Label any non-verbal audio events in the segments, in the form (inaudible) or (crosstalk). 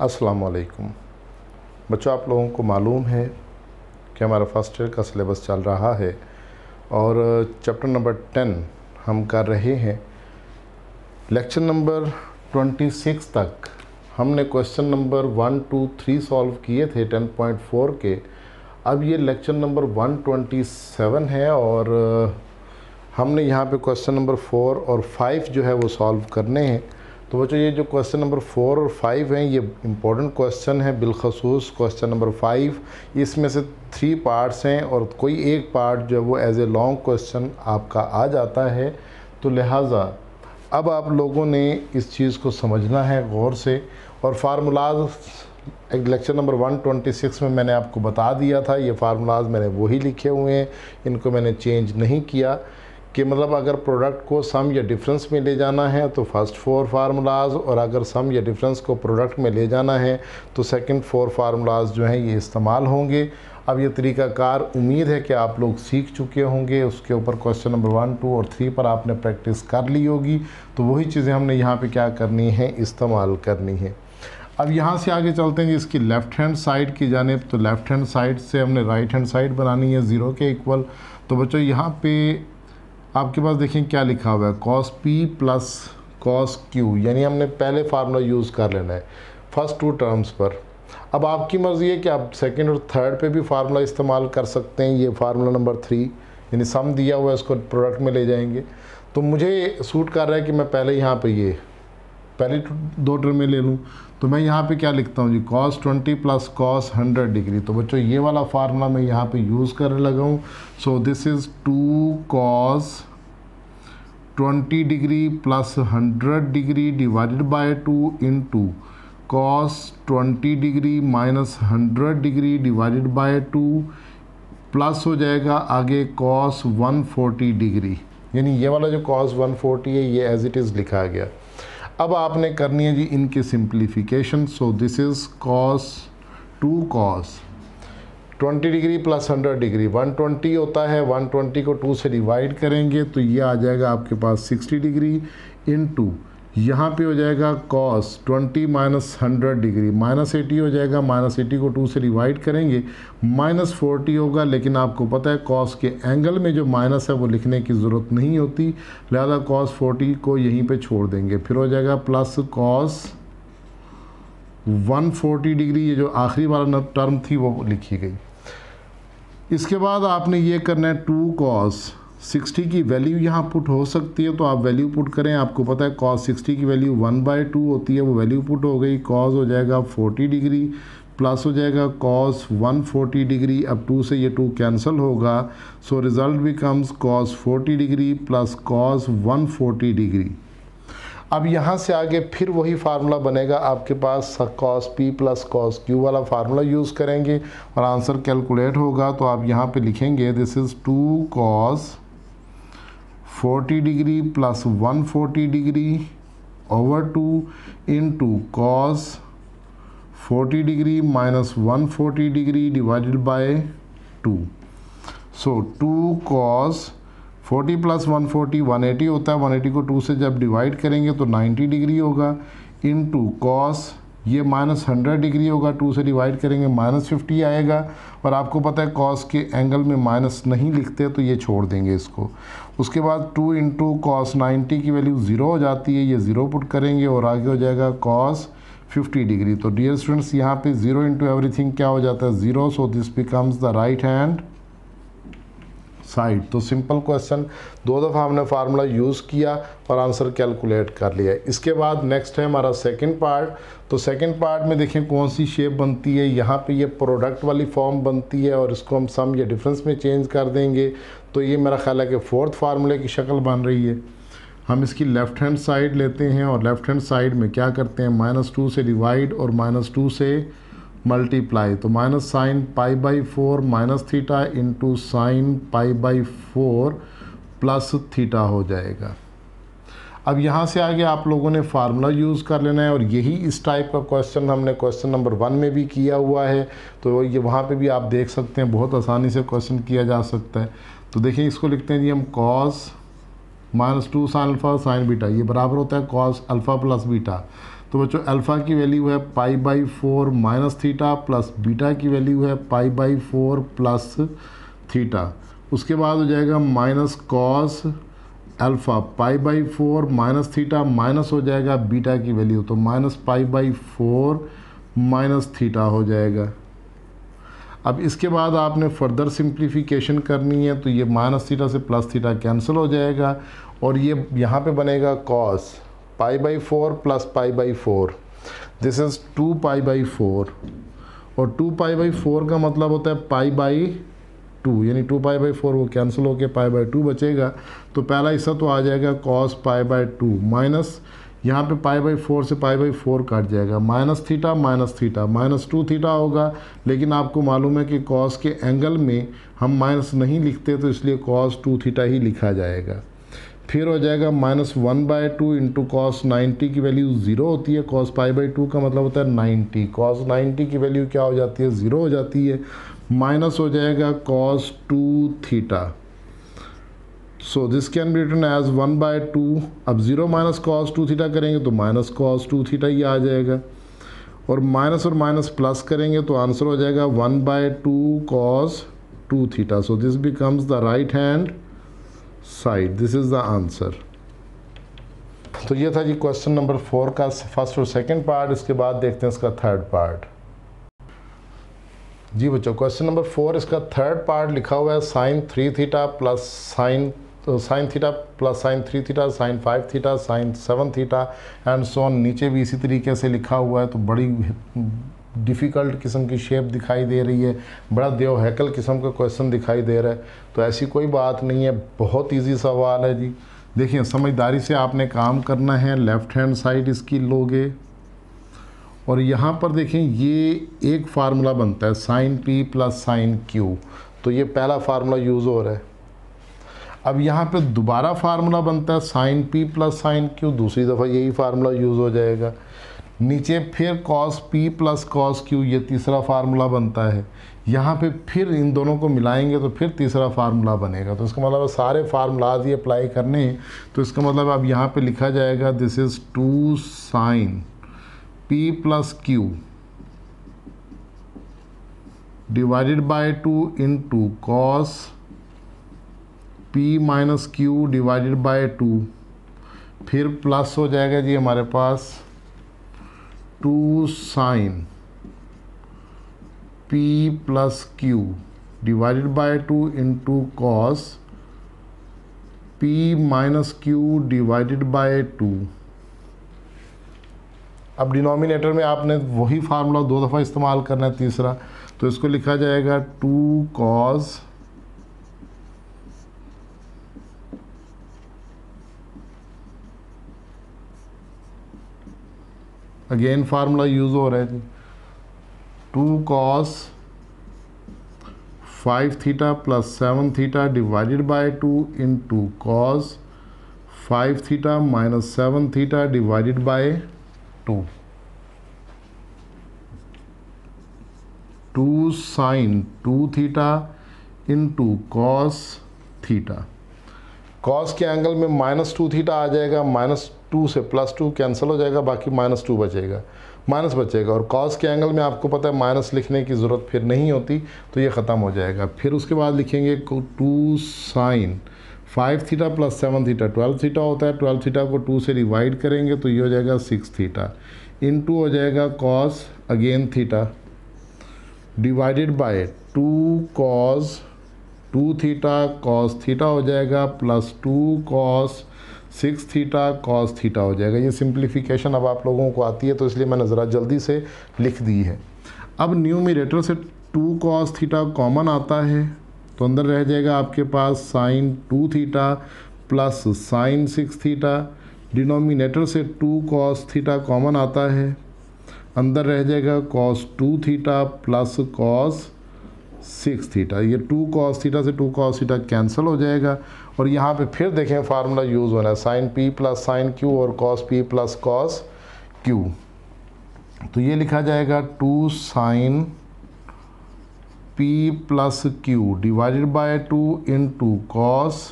अस्सलाम वालेकुम बच्चों, आप लोगों को मालूम है कि हमारा फ़र्स्ट ईयर का सिलेबस चल रहा है और चैप्टर नंबर टेन हम कर रहे हैं। लेक्चर नंबर ट्वेंटी सिक्स तक हमने question number one two three solve किए थे टेन पॉइंट फोर के। अब ये lecture number one twenty seven है और हमने यहाँ पे क्वेश्चन नंबर फोर और फाइव जो है वो सॉल्व करने हैं। तो बच्चों, ये जो क्वेश्चन नंबर फोर और फाइव हैं, ये इम्पोर्टेंट क्वेश्चन है, बिलखसूस क्वेश्चन नंबर फाइव इसमें से थ्री पार्ट्स हैं और कोई एक पार्ट जो है वो एज ए लॉन्ग क्वेश्चन आपका आ जाता है। तो लिहाजा, अब आप लोगों ने इस चीज़ को समझना है गौर से। और फार्मूलाज लेक्चर नंबर 126 में मैंने आपको बता दिया था। ये फार्मूलाज मैंने वही लिखे हुए हैं, इनको मैंने चेंज नहीं किया। कि मतलब अगर प्रोडक्ट को सम या डिफरेंस में ले जाना है तो फ़र्स्ट फोर फार्मूलाज और अगर सम या डिफरेंस को प्रोडक्ट में ले जाना है तो सेकंड फोर फार्मूलाज जो हैं ये इस्तेमाल होंगे। अब ये तरीक़ाकार उम्मीद है कि आप लोग सीख चुके होंगे। उसके ऊपर क्वेश्चन नंबर वन टू और थ्री पर आपने प्रैक्टिस कर ली होगी। तो वही चीज़ें हमने यहाँ पे क्या करनी है, इस्तेमाल करनी है। अब यहाँ से आगे चलते हैं इसकी लेफ़्ट हैंड साइड की जानेब। तो लेफ़्ट हैंड साइड से हमने राइट हैंड साइड बनानी है ज़ीरो के इक्वल तो बच्चों, यहाँ पे आपके पास देखें क्या लिखा हुआ है? Cos P plus cos Q यानी हमने पहले फार्मूला यूज़ कर लेना है। फ़र्स्ट टू टर्म्स पर। अब आपकी मर्ज़ी है कि आप सेकंड और थर्ड पे भी फार्मूला इस्तेमाल कर सकते हैं। ये फार्मूला नंबर थ्री यानी सम दिया हुआ है, इसको प्रोडक्ट में ले जाएँगे। तो मुझे सूट कर रहा है कि मैं पहले यहाँ पे ये पहले दो टर्म में ले लूँ। तो मैं यहाँ पे क्या लिखता हूँ जी? Cos twenty plus cos hundred degree तो बच्चों, ये वाला फार्मूला मैं यहाँ पे यूज़ करने लगा हूँ। So this is two cos twenty degree plus hundred degree divided by two into cos twenty degree minus hundred degree divided by two plus हो जाएगा आगे कॉस वन फोर्टी डिग्री यानी ये वाला जो कॉस वन फोर्टी है, ये as it is लिखा गया। अब आपने करनी है जी इनकी simplification so this is cos two cos 20 degree plus 100 degree. 120 होता है 120 को 2 से डिवाइड करेंगे तो ये आ जाएगा आपके पास 60 डिग्री इन टू यहाँ पर हो जाएगा cos 20 minus hundred degree minus eighty हो जाएगा माइनस एटी को टू से डिवाइड करेंगे. माइनस फोर्टी होगा, लेकिन आपको पता है कॉस के एंगल में जो माइनस है वो लिखने की ज़रूरत नहीं होती. लिहाजा कॉस फोर्टी को यहीं पे छोड़ देंगे. फिर हो जाएगा प्लस कॉस 140 डिग्री ये जो आखिरी वाला टर्म थी वो लिखी गई. इसके बाद आपने ये करना है टू कॉस सिक्सटी की वैल्यू यहाँ पुट हो सकती है तो आप वैल्यू पुट करें। आपको पता है कॉस सिक्सटी की वैल्यू वन बाय टू होती है, वो वैल्यू पुट हो गई। कॉज हो जाएगा फोर्टी डिग्री, प्लस हो जाएगा कॉस वन फोर्टी डिग्री। अब टू से ये टू कैंसिल होगा so result becomes cos forty degree plus cos one forty degree. अब यहाँ से आगे फिर वही फार्मूला बनेगा। आपके पास cos P plus cos Q वाला फार्मूला यूज़ करेंगे और आंसर कैलकुलेट होगा तो आप यहाँ पे लिखेंगे this is two cos 40 degree plus 140 degree over two into cos 40 degree minus 140 degree divided by two so two cos 40 plus 140 180 होता है। 180 को टू से जब डिवाइड करेंगे तो 90 डिग्री होगा। इन टू कॉस ये माइनस हंड्रेड डिग्री होगा, टू से डिवाइड करेंगे, माइनस फिफ्टी आएगा। और आपको पता है कॉस के एंगल में माइनस नहीं लिखते तो ये छोड़ देंगे इसको। उसके बाद टू इंटू कॉस नाइन्टी की वैल्यू ज़ीरो हो जाती है, ये ज़ीरो पुट करेंगे और आगे हो जाएगा कॉस फिफ्टी डिग्री। तो डियर स्टूडेंट्स, यहाँ पे ज़ीरो इंटू एवरीथिंग क्या हो जाता है? Zero, so this becomes the right hand. Side. तो सिंपल क्वेश्चन, दो दफ़ा हमने फार्मूला यूज़ किया और आंसर कैलकुलेट कर लिया। इसके बाद नेक्स्ट है हमारा सेकंड पार्ट। तो सेकंड पार्ट में देखें कौन सी शेप बनती है। यहाँ पे ये प्रोडक्ट वाली फॉर्म बनती है और इसको हम सम या डिफरेंस में चेंज कर देंगे। तो ये मेरा ख्याल है कि फोर्थ फार्मूले की शक्ल बन रही है। हम इसकी लेफ़्ट हैंड साइड लेते हैं और लेफ़्ट हैंड साइड में क्या करते हैं? माइनस टू से डिवाइड और माइनस टू से मल्टीप्लाई तो minus sine pi by four minus theta into sine pi by four plus theta हो जाएगा। अब यहाँ से आगे आप लोगों ने फार्मूला यूज़ कर लेना है और यही इस टाइप का क्वेश्चन हमने क्वेश्चन नंबर वन में भी किया हुआ है। तो ये वहाँ पे भी आप देख सकते हैं, बहुत आसानी से क्वेश्चन किया जा सकता है। तो देखिए, इसको लिखते हैं जी हम cos minus two sine alpha sine beta ये बराबर होता है कॉस अल्फ़ा प्लस बीटा तो बच्चों अल्फ़ा की वैल्यू है pi by four minus theta plus beta की वैल्यू है pi by four plus theta उसके बाद हो जाएगा minus cos alpha pi by four minus theta minus हो जाएगा बीटा की वैल्यू तो minus pi by four minus theta हो जाएगा। अब इसके बाद आपने फर्दर सिंप्लीफिकेशन करनी है तो ये माइनस थीटा से प्लस थीटा कैंसिल हो जाएगा और ये यहाँ पे बनेगा cos pi by four plus pi by four this is two pi by four और टू पाई बाई फोर का मतलब होता है पाई बाई टू यानी टू पाई बाई फोर वो कैंसिल होकर पाई बाई टू बचेगा तो पहला हिस्सा तो आ जाएगा cos pi by two minus यहाँ पे पाई बाई फोर से पाई बाई फोर काट जाएगा minus theta minus theta minus two theta होगा लेकिन आपको मालूम है कि कॉस के एंगल में हम माइनस नहीं लिखते तो इसलिए कॉस टू थीटा ही लिखा जाएगा फिर हो जाएगा minus one by two into cos ninety की वैल्यू ज़ीरो होती है, कॉस पाई बाई टू का मतलब होता है नाइन्टी। कॉस नाइन्टी की वैल्यू क्या हो जाती है? ज़ीरो हो जाती है। माइनस हो जाएगा cos two theta. So this can be written as one by two अब zero minus cos two theta करेंगे तो माइनस कॉस टू थीटा ही आ जाएगा। और माइनस और माइनस प्लस करेंगे तो आंसर हो जाएगा one by two cos two theta. So this becomes the right hand side this is the answer तो ये था जी क्वेश्चन नंबर फोर का फ़र्स्ट और सेकंड पार्ट इसके बाद देखते हैं इसका थर्ड पार्ट जी बच्चों क्वेश्चन नंबर फोर इसका थर्ड पार्ट लिखा हुआ है sine three theta plus sine sine theta plus sine three theta sine five theta sine seven theta and so on नीचे भी इसी तरीके से लिखा हुआ है तो बड़ी डिफ़िकल्ट किस्म की शेप दिखाई दे रही है, बड़ा देव हैकल किस्म का क्वेश्चन दिखाई दे रहा है। तो ऐसी कोई बात नहीं है, बहुत ईजी सवाल है जी। देखिए, समझदारी से आपने काम करना है लेफ़्ट हैंड साइड इसकी लोगे। और यहाँ पर देखें ये एक फार्मूला बनता है sine p plus sine q तो ये पहला फार्मूला यूज़ हो रहा है। अब यहाँ पे दोबारा फार्मूला बनता है sine p plus sine q दूसरी दफ़ा यही फार्मूला यूज़ हो जाएगा। नीचे फिर cos p plus cos q ये तीसरा फार्मूला बनता है। यहाँ पे फिर इन दोनों को मिलाएँगे तो फिर तीसरा फार्मूला बनेगा। तो इसका मतलब सारे फार्मूलाज ही अप्लाई करने हैं। तो इसका मतलब अब यहाँ पे लिखा जाएगा this is two sine p plus q divided divided by 2 into cos p minus q divided by two फिर प्लस हो जाएगा जी हमारे पास two sine p plus q divided by two into cos p minus q divided by two अब denominator में आपने वही formula दो दफ़ा इस्तेमाल करना है तीसरा तो इसको लिखा जाएगा two cos again formula use हो रहा है जी। Two cos five theta plus seven theta divided by two in two cos five theta minus seven theta divided by two two sine two theta in two cos theta cos के angle में minus two theta आ जाएगा minus two से plus two cancel हो जाएगा, बाकी minus two बचेगा। Minus बचेगा और कॉस के एंगल में आपको पता है माइनस लिखने की ज़रूरत फिर नहीं होती तो ये ख़त्म हो जाएगा। फिर उसके बाद लिखेंगे two sine five theta plus seven theta twelve theta होता है ट्वेल्व थीटा को टू से डिवाइड करेंगे तो ये हो जाएगा सिक्स थीटा इन टू हो जाएगा cos again theta divided by two cos two theta cos theta हो जाएगा plus two cos six theta cos theta हो जाएगा। ये सिंप्लीफिकेशन अब आप लोगों को आती है तो इसलिए मैंने ज़रा जल्दी से लिख दी है। अब न्यूमिरेटर से टू कॉस थीटा कॉमन आता है तो अंदर रह जाएगा आपके पास sine two theta plus sine six theta. Denominator से टू कॉस थीटा कॉमन आता है, अंदर रह जाएगा cos two theta plus cos six theta. ये टू कॉस थीटा से टू कॉस थीटा कैंसिल हो जाएगा। और यहाँ पे फिर देखें फार्मूला यूज़ होना है। Sine p plus sine q और cos p plus cos q तो ये लिखा जाएगा two sine p plus q divided by two in two cos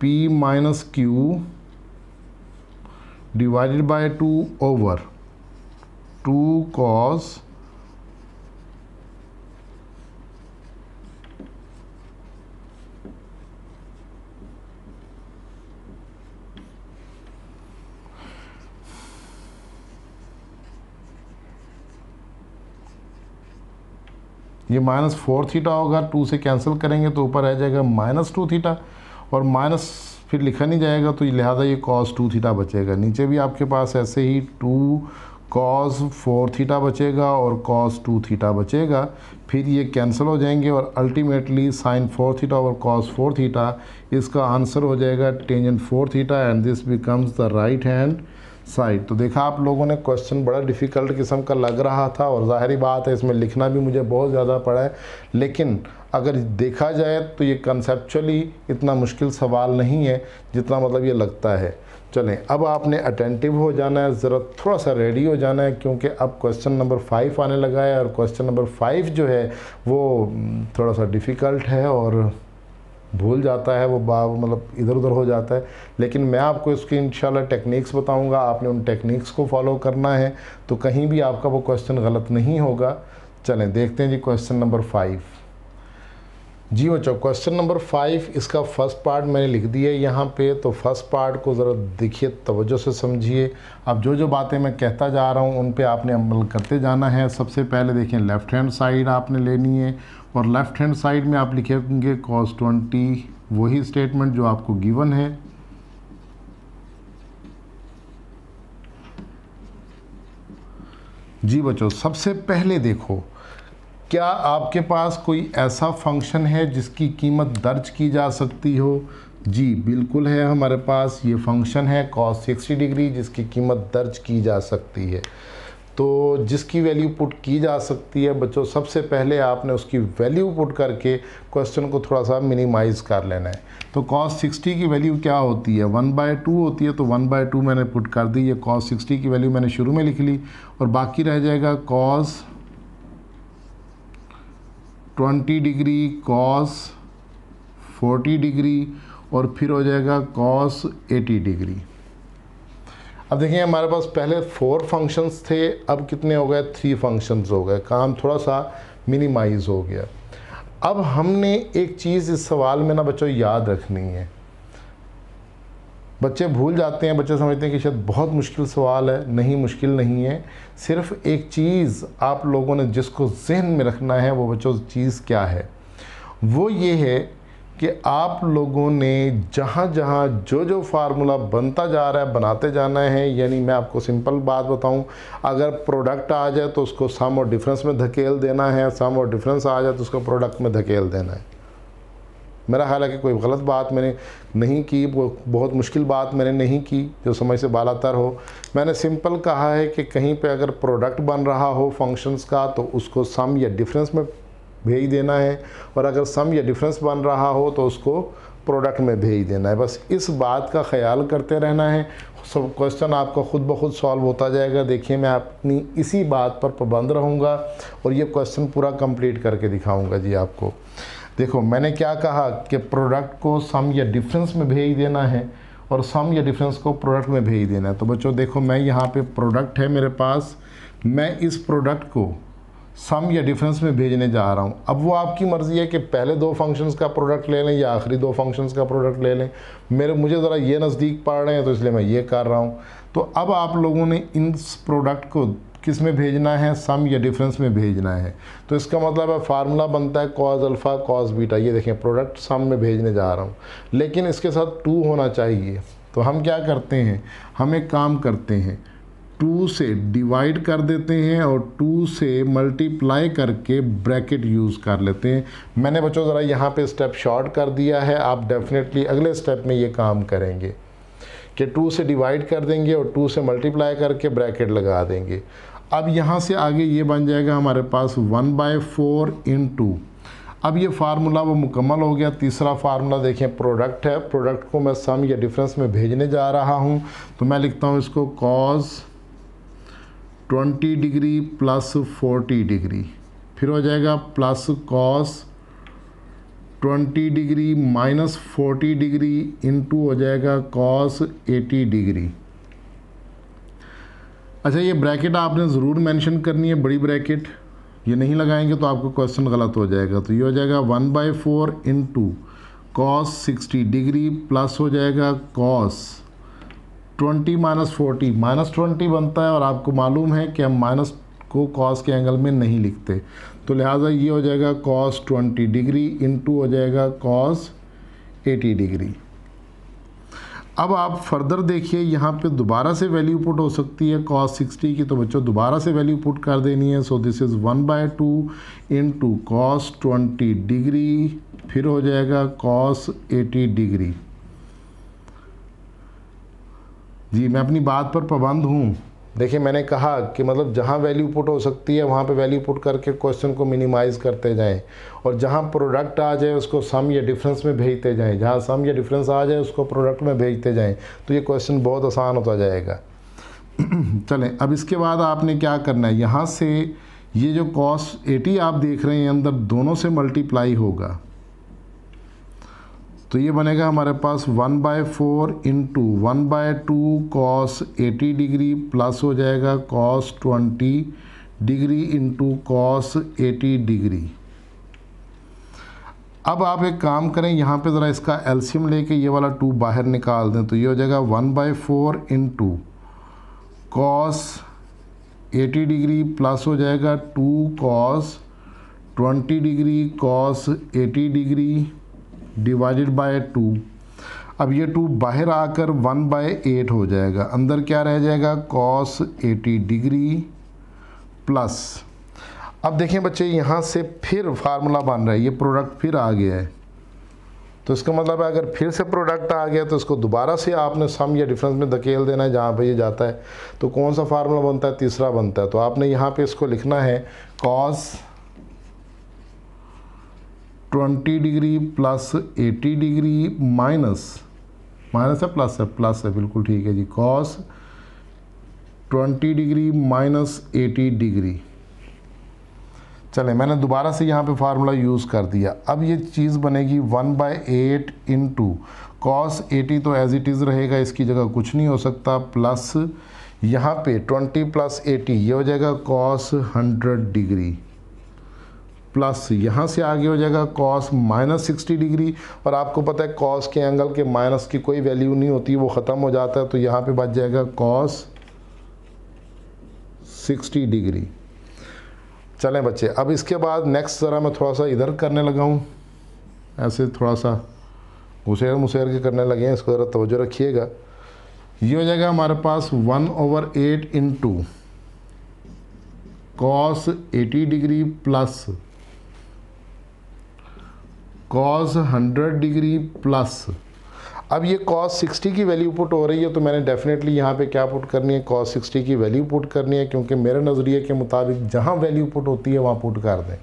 p minus q divided by two over two cos ये minus four theta होगा, two से cancel करेंगे तो ऊपर रह जाएगा माइनस टू थीटा और माइनस फिर लिखा नहीं जाएगा तो लिहाजा ये कॉस टू थीटा बचेगा। नीचे भी आपके पास ऐसे ही टू कॉस फोर थीटा बचेगा और कॉस टू थीटा बचेगा। फिर ये कैंसिल हो जाएँगे और अल्टीमेटली साइन फोर थीटा और कॉस फोर थीटा, इसका आंसर हो जाएगा tangent four theta and this becomes the right hand side. तो देखा आप लोगों ने क्वेश्चन बड़ा डिफ़िकल्ट किस्म का लग रहा था और ज़ाहरी बात है, इसमें लिखना भी मुझे बहुत ज़्यादा पड़ा है। लेकिन अगर देखा जाए तो ये कंसेप्चुअली इतना मुश्किल सवाल नहीं है, जितना मतलब ये लगता है। चलें, अब आपने अटेंटिव हो जाना है, ज़रा थोड़ा सा रेडी हो जाना है, क्योंकि अब क्वेश्चन नंबर फाइव आने लगा है और क्वेश्चन नंबर फाइव जो है, वो थोड़ा सा डिफ़िकल्ट है और भूल जाता है, वो बा मतलब इधर उधर हो जाता है। लेकिन मैं आपको इसकी इंशाल्लाह टेक्निक्स बताऊँगा, आपने उन टेक्निक्स को फॉलो करना है तो कहीं भी आपका वो क्वेश्चन गलत नहीं होगा। चलें, देखते हैं जी क्वेश्चन नंबर फाइव जी बच्चों क्वेश्चन नंबर फाइव इसका फ़र्स्ट पार्ट मैंने लिख दिया है यहाँ पे तो फ़र्स्ट पार्ट को ज़रा देखिए, तवज्जो से समझिए। अब जो जो बातें मैं कहता जा रहा हूँ, उन पे आपने अमल करते जाना है। सबसे पहले देखिए लेफ़्ट हैंड साइड आपने लेनी है और लेफ़्ट हैंड साइड में आप लिखेंगे कॉस ट्वेंटी वही स्टेटमेंट जो आपको गिवन है। जी बच्चों, सबसे पहले देखो, क्या आपके पास कोई ऐसा फ़ंक्शन है जिसकी कीमत दर्ज की जा सकती हो? जी, बिल्कुल है हमारे पास, ये फ़ंक्शन है कॉस 60 डिग्री जिसकी कीमत दर्ज की जा सकती है। तो जिसकी वैल्यू पुट की जा सकती है, बच्चों, सबसे पहले आपने उसकी वैल्यू पुट करके क्वेश्चन को थोड़ा सा मिनिमाइज़ कर लेना है। तो कॉस 60 की वैल्यू क्या होती है? वन बाय टू होती है तो वन बाय टू मैंने पुट कर दी। ये कॉस 60 की वैल्यू मैंने शुरू में लिख ली और बाकी रह जाएगा कॉस 20 डिग्री कॉस 40 डिग्री और फिर हो जाएगा कॉस 80 डिग्री अब देखिए, हमारे पास पहले फोर फ़ंक्शंस थे, अब कितने हो गए? थ्री फ़ंक्शंस हो गए। काम थोड़ा सा मिनिमाइज हो गया। अब हमने एक चीज़ इस सवाल में ना बच्चों याद रखनी है। बच्चे भूल जाते हैं, बच्चे समझते हैं कि शायद बहुत मुश्किल सवाल है, नहीं मुश्किल नहीं है। सिर्फ़ एक चीज़ आप लोगों ने जिसको जहन में रखना है, वो बच्चों, चीज़ क्या है? वो ये है कि आप लोगों ने जहाँ जहाँ जो जो फार्मूला बनता जा रहा है, बनाते जाना है, यानी मैं आपको सिंपल बात बताऊँ, अगर प्रोडक्ट आ जाए तो उसको सम और डिफरेंस में धकेल देना है, सम और डिफरेंस आ जाए तो उसको प्रोडक्ट में धकेल देना है। मेरा ख्याल है कि कोई गलत बात मैंने नहीं की बहुत मुश्किल बात मैंने नहीं की, जो समझ से बालातर हो। मैंने सिंपल कहा है कि कहीं पे अगर प्रोडक्ट बन रहा हो फ़ंक्शंस का तो उसको सम या डिफरेंस में भेज देना है और अगर सम या डिफरेंस बन रहा हो तो उसको प्रोडक्ट में भेज देना है। बस इस बात का ख्याल करते रहना है। सब क्वेश्चन आपका ख़ुद ब खुद सॉल्व होता जाएगा। देखिए, मैं अपनी इसी बात पर पाबंद रहूँगा और ये क्वेश्चन पूरा कंप्लीट करके दिखाऊँगा जी आपको। देखो, मैंने क्या कहा कि प्रोडक्ट को सम या डिफरेंस में भेज देना है और सम या डिफरेंस को प्रोडक्ट में भेज देना है। तो बच्चों, देखो, मैं यहाँ पे प्रोडक्ट है मेरे पास। मैं इस प्रोडक्ट को सम या डिफरेंस में भेजने जा रहा हूँ। अब वो आपकी मर्ज़ी है कि पहले दो फ़ंक्शंस का प्रोडक्ट ले लें या आखिरी दो फ़ंक्शंस का प्रोडक्ट ले लें। मेरे, मुझे ज़रा ये नज़दीक पड़ रहे हैं तो इसलिए मैं ये कर रहा हूँ। तो अब आप लोगों ने इन प्रोडक्ट को किसमें भेजना है? सम या डिफरेंस में भेजना है। तो इसका मतलब है फार्मूला बनता है कॉज अल्फ़ा कॉज बीटा ये देखें प्रोडक्ट सम में भेजने जा रहा हूँ। लेकिन इसके साथ टू होना चाहिए। तो हम क्या करते हैं? हम एक काम करते हैं। टू से डिवाइड कर देते हैं और टू से मल्टीप्लाई करके ब्रैकेट यूज़ कर लेते हैं। मैंने बच्चों, ज़रा यहाँ पे स्टेप शॉर्ट कर दिया है। आप डेफिनेटली अगले स्टेप में ये काम करेंगे कि टू से डिवाइड कर देंगे और टू से मल्टीप्लाई करके ब्रैकेट लगा देंगे। अब यहाँ से आगे ये बन जाएगा हमारे पास one by four in two अब ये फार्मूला वो मुकम्मल हो गया। तीसरा फार्मूला देखें, प्रोडक्ट है। प्रोडक्ट को मैं सम या डिफरेंस में भेजने जा रहा हूँ। तो मैं लिखता हूँ इसको cos twenty degree plus forty degree. फिर हो जाएगा plus cos twenty degree minus forty degree into हो जाएगा कॉस एटी डिग्री। अच्छा ये ब्रैकेट आपने ज़रूर मेंशन करनी है, बड़ी ब्रैकेट। ये नहीं लगाएँगे तो आपको क्वेश्चन गलत हो जाएगा। तो ये हो जाएगा one by four into cos sixty degree plus हो जाएगा cos twenty minus forty, minus twenty बनता है और आपको मालूम है कि हम माइनस को कॉस के एंगल में नहीं लिखते। तो लिहाजा ये हो जाएगा कॉस ट्वेंटी डिग्री इंटू हो जाएगा कॉस एटी डिग्री। अब आप फर्दर देखिए, यहाँ पे दोबारा से वैल्यू पुट हो सकती है कॉस सिक्सटी की। तो बच्चों, दोबारा से वैल्यू पुट कर देनी है। So this is one by two in two cos twenty degree, फिर हो जाएगा कॉस एटी डिग्री। जी, मैं अपनी बात पर पाबंद हूँ। देखिए, मैंने कहा कि मतलब जहाँ वैल्यू पुट हो सकती है, वहाँ पे वैल्यू पुट करके क्वेश्चन को मिनिमाइज़ करते जाएँ और जहाँ प्रोडक्ट आ जाए, उसको सम या डिफरेंस में भेजते जाएँ। जहाँ सम या डिफरेंस आ जाए, उसको प्रोडक्ट में भेजते जाएँ। तो ये क्वेश्चन बहुत आसान होता जाएगा। (clears throat) चलें, अब इसके बाद आपने क्या करना है? यहाँ से ये जो कॉस्ट एटी आप देख रहे हैं अंदर दोनों से मल्टीप्लाई होगा। तो ये बनेगा हमारे पास one by four into one by two cos eighty degree plus हो जाएगा cos twenty degree into cos eighty degree. अब आप एक काम करें, यहाँ पे ज़रा इसका एल्शियम लेके ये वाला टू बाहर निकाल दें तो ये हो जाएगा one by four into cos eighty degree plus हो जाएगा two cos twenty degree cos eighty degree. Divided by two अब ये टू बाहर आकर वन बाय एट हो जाएगा। अंदर क्या रह जाएगा? कॉस एटी डिग्री प्लस अब देखें बच्चे, यहाँ से फिर फार्मूला बन रहा है। ये प्रोडक्ट फिर आ गया है। तो इसका मतलब है, अगर फिर से प्रोडक्ट आ गया तो इसको दोबारा से आपने सम या डिफरेंस में धकेल देना है, जहाँ पे ये जाता है। तो कौन सा फार्मूला बनता है? तीसरा बनता है। तो आपने यहाँ पे इसको लिखना है cos twenty degree plus eighty degree minus minus है, प्लस है प्लस है, बिल्कुल ठीक है जी। Cos twenty degree minus eighty degree. चले, मैंने दोबारा से यहाँ पे फार्मूला यूज़ कर दिया। अब ये चीज़ बनेगी one by eight into. Cos eighty तो एज इट इज़ रहेगा, इसकी जगह कुछ नहीं हो सकता। प्लस यहाँ पे ट्वेंटी प्लस एटी, ये हो जाएगा कॉस हंड्रेड डिग्री। प्लस यहाँ से आगे हो जाएगा कॉस माइनस सिक्सटी डिग्री। और आपको पता है कॉस के एंगल के माइनस की कोई वैल्यू नहीं होती, वो ख़त्म हो जाता है तो यहाँ पे बच जाएगा कॉस सिक्सटी डिग्री। चलें बच्चे, अब इसके बाद नेक्स्ट ज़रा मैं थोड़ा सा इधर करने लगा हूँ। ऐसे थोड़ा सा घुसेर मुसेर के करने लगे हैं, इसको ज़रा तोजो रखिएगा। ये हो जाएगा हमारे पास one over eight in two cos eighty degree plus cos hundred degree plus अब ये कॉस सिक्सटी की वैल्यू पुट हो रही है तो मैंने डेफिनेटली यहाँ पे क्या पुट करनी है? कॉस सिक्सटी की वैल्यू पुट करनी है, क्योंकि मेरे नज़रिए के मुताबिक जहाँ वैल्यू पुट होती है, वहाँ पुट कर दें।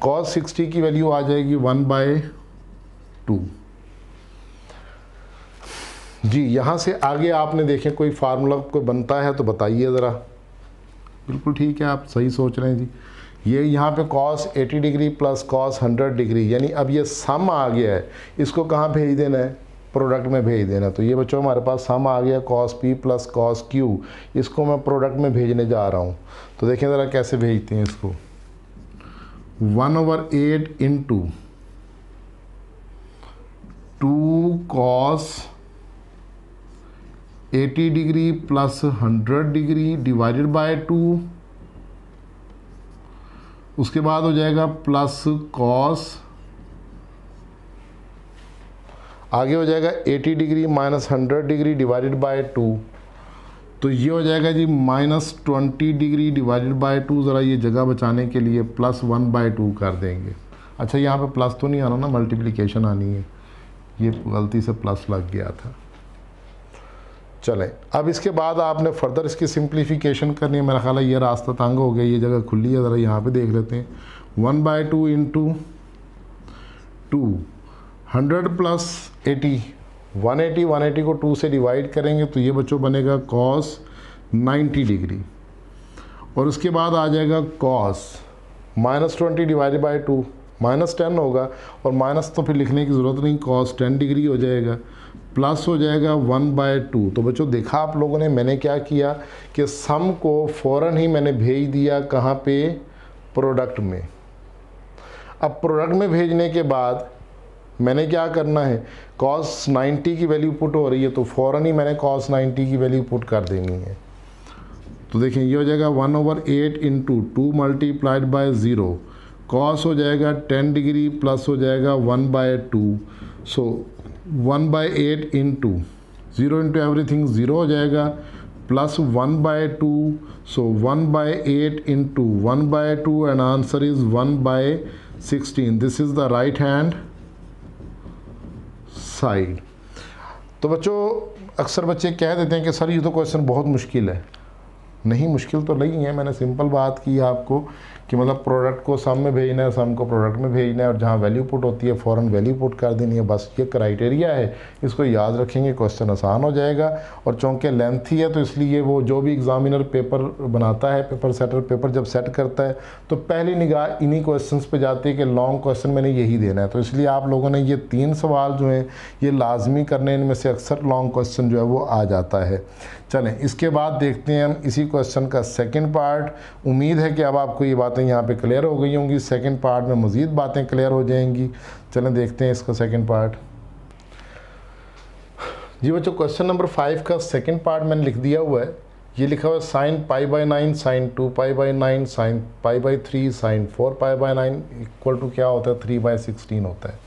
कॉस सिक्सटी की वैल्यू आ जाएगी वन बाय टू जी, यहाँ से आगे आपने देखें, कोई फार्मूला कोई बनता है तो बताइए ज़रा। बिल्कुल ठीक है, आप सही सोच रहे हैं जी। ये यहाँ पे cos 80 degree plus cos 100 degree यानी अब ये सम आ गया है, इसको कहाँ भेज देना है? प्रोडक्ट में भेज देना तो ये बच्चों, हमारे पास सम आ गया cos p plus cos q इसको मैं प्रोडक्ट में भेजने जा रहा हूँ। तो देखें ज़रा कैसे भेजते हैं इसको। One over eight in two two cos eighty degree plus hundred degree divided by two उसके बाद हो जाएगा प्लस कॉस आगे हो जाएगा 80 degree minus hundred degree divided by two तो ये हो जाएगा जी minus twenty degree divided by two ज़रा ये जगह बचाने के लिए प्लस वन बाय टू कर देंगे। अच्छा यहाँ पे प्लस तो नहीं आना ना मल्टीप्लिकेशन आनी है। ये गलती से प्लस लग गया था। चलें। अब इसके बाद आपने फर्दर इसकी सिंप्लीफिकेशन करनी है। मेरा ख्याल है ये रास्ता तंग हो गया, ये जगह खुली है, ज़रा यहाँ पे देख लेते हैं। One by two in two two hundred plus eighty, one eighty one eighty को टू से डिवाइड करेंगे तो ये बच्चों बनेगा कॉस नाइन्टी डिग्री। और उसके बाद आ जाएगा cos minus twenty divide by two, minus ten होगा। और माइनस तो फिर लिखने की ज़रूरत नहीं, कॉस टेन डिग्री हो जाएगा। प्लस हो जाएगा वन बाय टू। तो बच्चों, देखा आप लोगों ने मैंने क्या किया कि सम को फ़ौरन ही मैंने भेज दिया कहाँ पे? प्रोडक्ट में। अब प्रोडक्ट में भेजने के बाद मैंने क्या करना है? कॉस 90 की वैल्यू पुट हो रही है तो फ़ौरन ही मैंने कॉस 90 की वैल्यू पुट कर देनी है। तो देखें, ये हो जाएगा one over eight into two multiplied by zero. Cos हो जाएगा टेन डिग्री प्लस हो जाएगा one by two. So one by eight in two, zero into everything zero हो जाएगा, plus one by two, so one by eight into one by two, and answer is one by sixteen. This is the right hand side तो बच्चों, अक्सर बच्चे कह देते हैं कि, सर, ये तो क्वेश्चन बहुत मुश्किल है. नहीं, मुश्किल तो नहीं है, मैंने सिंपल बात की आपको। कि मतलब प्रोडक्ट को सम में भेजना है सम को प्रोडक्ट में भेजना है और जहाँ वैल्यू पुट होती है फ़ौरन वैल्यू पुट कर देनी है। बस ये क्राइटेरिया है। इसको याद रखेंगे क्वेश्चन आसान हो जाएगा। और चूँकि लेंथी है तो इसलिए वो जो भी एग्ज़ामिनर पेपर बनाता है पेपर सेटर पेपर जब सेट करता है तो पहली निगाह इन्हीं क्वेश्चन पर जाती है कि लॉन्ग क्वेश्चन मैंने यही देना है। तो इसलिए आप लोगों ने ये तीन सवाल जो हैं, ये लाजमी करने इनमें से अक्सर लॉन्ग क्वेश्चन जो है, वो आ जाता है। चलें, इसके बाद देखते हैं हम इसी क्वेश्चन का सेकंड पार्ट उम्मीद है कि अब आपको ये बातें यहाँ पे क्लियर हो गई होंगी। सेकंड पार्ट में मज़ीद बातें क्लियर हो जाएँगी। चलें, देखते हैं इसका सेकंड पार्ट जी बच्चों क्वेश्चन नंबर फाइव का सेकंड पार्ट मैंने लिख दिया हुआ है। ये लिखा हुआ है sine pi by nine sine two pi by nine sine pi by three sine four pi by nine equal to क्या होता है? थ्री बाई सिक्सटीन होता है।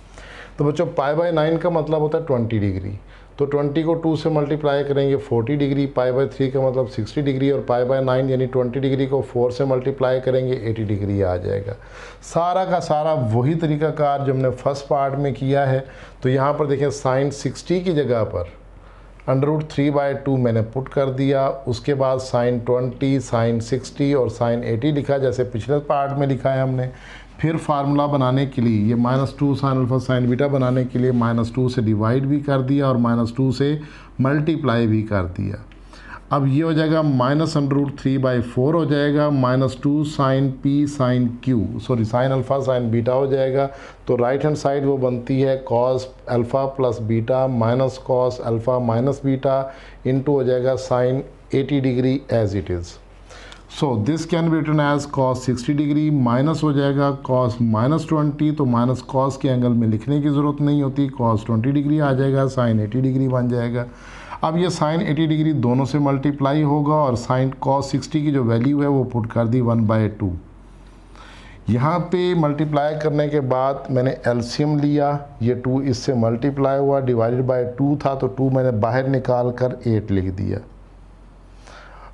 तो बच्चों पाई बाई नाइन का मतलब होता है ट्वेंटी डिग्री तो 20 को 2 से मल्टीप्लाई करेंगे 40 डिग्री, पाई बाय थ्री का मतलब 60 डिग्री और पाई बाय नाइन, यानी 20 डिग्री को 4 से मल्टीप्लाई करेंगे 80 डिग्री आ जाएगा। सारा का सारा वही तरीका कार जो हमने फ़र्स्ट पार्ट में किया है। तो यहाँ पर देखें, साइन 60 की जगह पर under root three by two मैंने पुट कर दिया। उसके बाद साइन ट्वेंटी साइन सिक्सटी और साइन एटी लिखा, जैसे पिछले पार्ट में लिखा है हमने। फिर फार्मूला बनाने के लिए, ये minus two sine alpha sine beta बनाने के लिए माइनस टू से डिवाइड भी कर दिया और माइनस टू से मल्टीप्लाई भी कर दिया। अब ये हो जाएगा minus under root three by four हो जाएगा, minus two sine P sine Q sorry sine alpha sine beta हो जाएगा। तो राइट हैंड साइड वो बनती है cos alpha plus beta minus cos alpha minus beta into हो जाएगा sine eighty degree as it is so this can be written as cos 60 degree minus हो जाएगा कॉस माइनस ट्वेंटी तो minus cos के angle में लिखने की ज़रूरत नहीं होती कॉस 20 डिग्री आ जाएगा, साइन 80 डिग्री बन जाएगा। अब ये साइन 80 डिग्री दोनों से मल्टीप्लाई होगा और साइन कॉस 60 की जो वैल्यू है वो पुट कर दी वन बाई टू। यहाँ पे मल्टीप्लाई करने के बाद मैंने एल्शियम लिया, ये टू इससे मल्टीप्लाई हुआ, डिवाइडेड बाय टू था तो टू मैंने बाहर निकाल कर एट लिख दिया।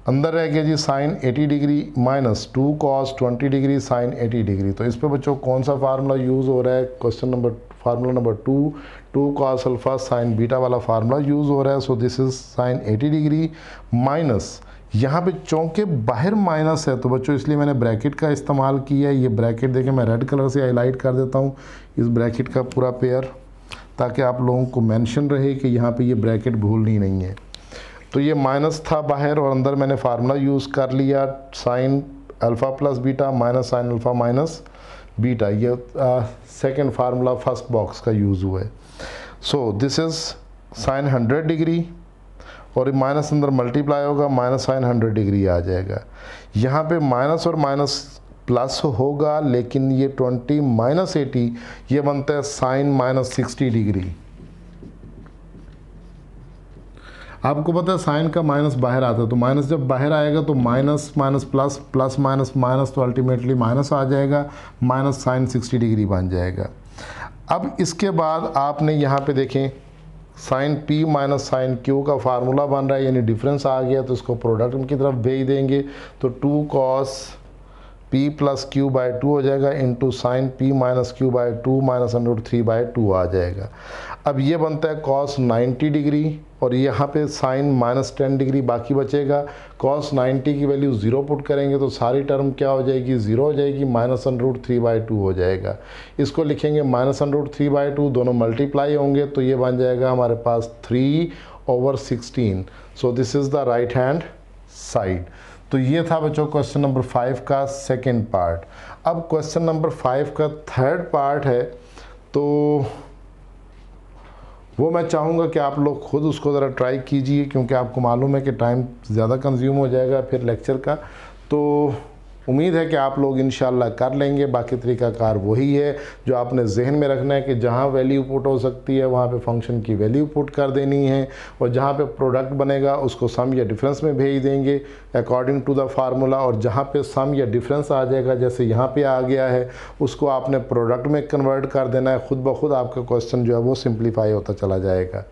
अंदर रह गया जी sine 80 degree minus two cos 20 degree sine 80 degree. तो इस पर बच्चों कौन सा फार्मूला यूज़ हो रहा है? Question number formula number two two cos alpha sine beta वाला फार्मूला यूज़ हो रहा है so this is sine 80 degree minus यहाँ पे चौंके बाहर माइनस है तो बच्चों इसलिए मैंने ब्रैकेट का इस्तेमाल किया है। ये ब्रैकेट देखें, मैं रेड कलर से हाईलाइट कर देता हूँ। इस ब्रैकेट का पूरा पेयर ताकि आप लोगों को मेंशन रहे कि यहाँ पे ये ब्रैकेट भूलनी नहीं है। तो ये माइनस था बाहर, और अंदर मैंने फार्मूला यूज़ कर लिया sine alpha plus beta minus sine alpha minus beta ये सेकेंड फार्मूला फ़र्स्ट बॉक्स का यूज़ हुआ है। So this is sine hundred degree और माइनस अंदर मल्टीप्लाई होगा माइनस साइन हंड्रेड डिग्री आ जाएगा। यहाँ पे माइनस और माइनस प्लस होगा, लेकिन ये ट्वेंटी माइनस एटी ये बनता है साइन माइनस सिक्सटी डिग्री आपको पता है साइन का माइनस बाहर आता है तो माइनस जब बाहर आएगा तो minus minus plus plus minus minus तो अल्टीमेटली माइनस आ जाएगा, माइनस साइन सिक्सटी डिग्री बन जाएगा। अब इसके बाद आपने यहाँ पे देखें, sine P minus sine Q का फार्मूला बन रहा है, यानी डिफरेंस आ गया तो इसको प्रोडक्ट की तरफ़ भेज देंगे तो two cos P plus Q by two हो जाएगा into sine P minus Q by two minus under three by two आ जाएगा। अब ये बनता है कॉस 90 डिग्री और यहाँ पे साइन माइनस टेन डिग्री बाकी बचेगा। कॉस 90 की वैल्यू ज़ीरो पुट करेंगे तो सारी टर्म क्या हो जाएगी? ज़ीरो हो जाएगी माइनस अन रूट थ्री बाई टू हो जाएगा। इसको लिखेंगे माइनस अन रूट थ्री बाई टू दोनों मल्टीप्लाई होंगे तो ये बन जाएगा हमारे पास three over sixteen so this is the right hand side तो ये था बच्चों क्वेश्चन नंबर फाइव का सेकेंड पार्ट अब क्वेश्चन नंबर फाइव का थर्ड पार्ट है तो वो मैं चाहूँगा कि आप लोग खुद उसको ज़रा ट्राई कीजिए, क्योंकि आपको मालूम है कि टाइम ज़्यादा कंज्यूम हो जाएगा फिर लेक्चर का। तो उम्मीद है कि आप लोग इन कर लेंगे। बाकी तरीक़ाकार वही है जो आपने जहन में रखना है कि जहाँ वैल्यू पुट हो सकती है, वहाँ पे फ़ंक्शन की वैल्यू पुट कर देनी है और जहाँ पे प्रोडक्ट बनेगा, उसको सम या डिफरेंस में भेज देंगे अकॉर्डिंग टू द फार्मूला और जहाँ पे सम या डिफरेंस आ जाएगा, जैसे यहाँ पे आ गया है, उसको आपने प्रोडक्ट में कन्वर्ट कर देना है। ख़ुद ब खुद आपका क्वेश्चन जो है वो सिंप्लीफाई होता चला जाएगा।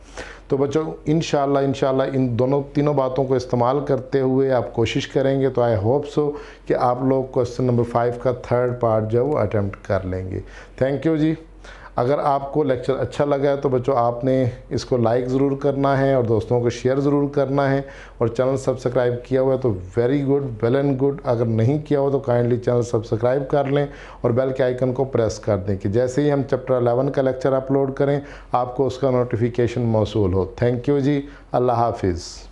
तो बच्चों इन इन इन दोनों, तीनों बातों को इस्तेमाल करते हुए आप कोशिश करेंगे तो आई होप सो कि आप लोग क्वेश्चन नंबर फाइव का थर्ड पार्ट जो है वो अटैम्प्ट कर लेंगे। थैंक यू जी। अगर आपको लेक्चर अच्छा लगा है तो बच्चों आपने इसको लाइक ज़रूर करना है और दोस्तों को शेयर ज़रूर करना है और चैनल सब्सक्राइब किया हुआ है तो very good well and good अगर नहीं किया हो तो काइंडली चैनल सब्सक्राइब कर लें और बेल के आइकन को प्रेस कर दें कि जैसे ही हम चैप्टर अलेवन का लेक्चर अपलोड करें, आपको उसका नोटिफिकेशन मौसू हो। थैंक यू जी। अल्लाह हाफिज़।